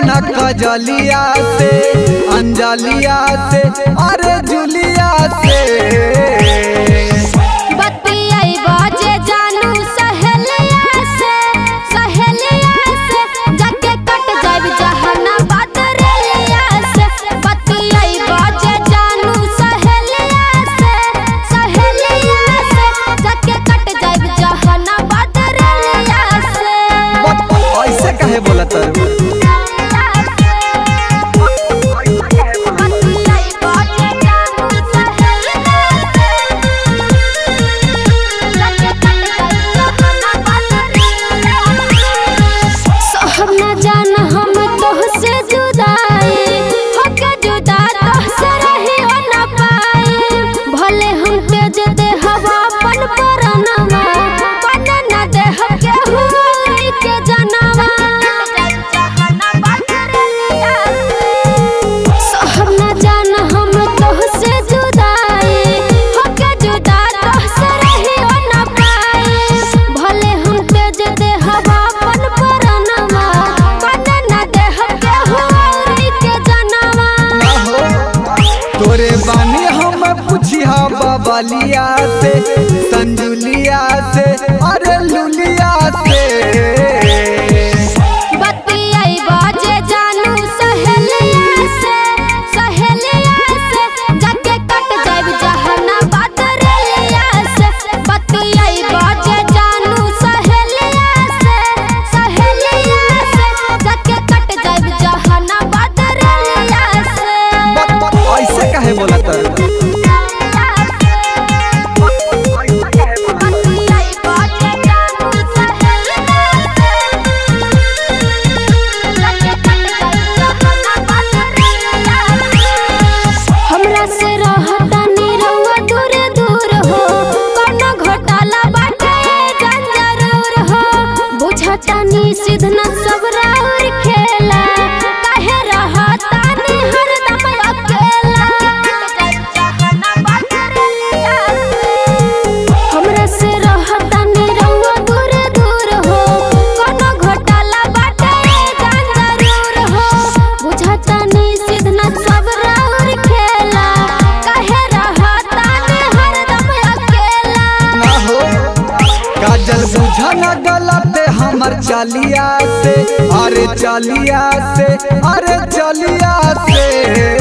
अपना कजलिया से अंजलिया से अरे जुलिया से। बलिया से संजुलिया से अरे लुलिया हमार चलिया से अरे चलिया से अरे चलिया से।